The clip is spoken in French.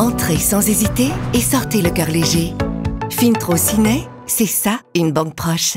Entrez sans hésiter et sortez le cœur léger. Fintro Ciné, c'est ça une banque proche.